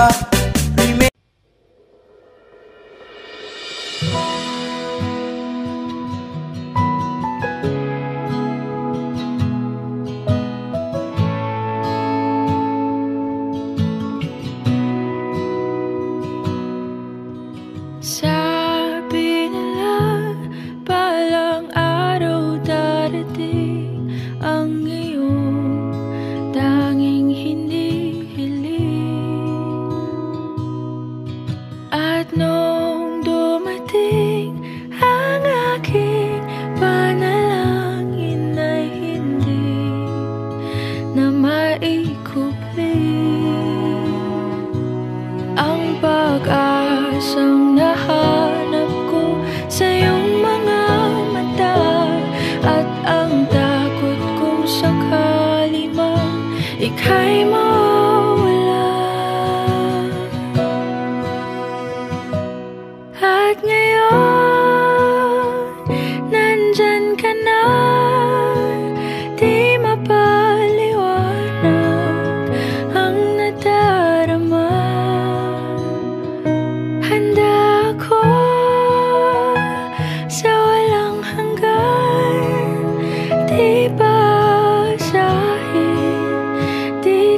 Música pag-asang nahanap ko sa iyong mga At ang takot kong sakali man ika'y mawala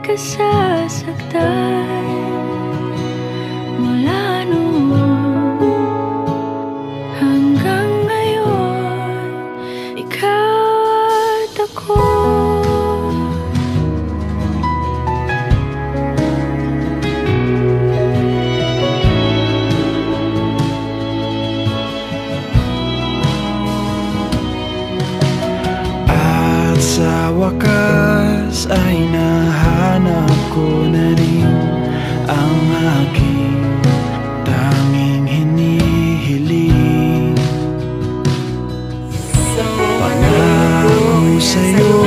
ka sasaktan. Mula noon hanggang ngayon Ikaw at ako. At sa wakas ay nahanap ko na rin ang aking tanging hinihiling Pangako sa'yo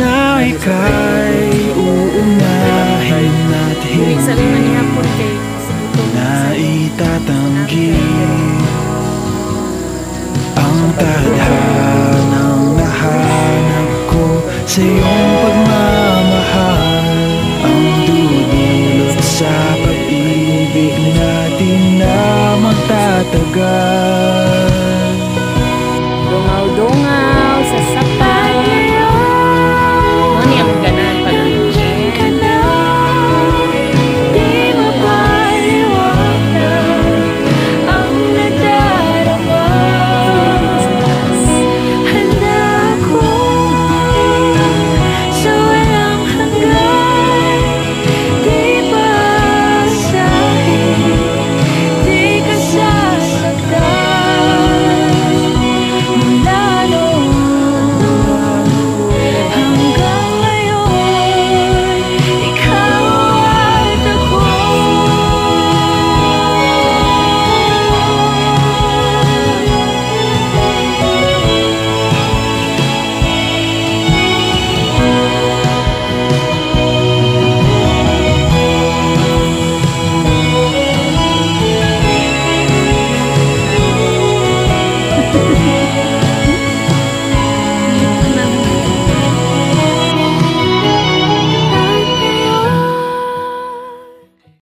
na ika'y uunahin at hindi na itatanggi. Ang tadhanang nahanap ko sa Hindi natin na magtatagal.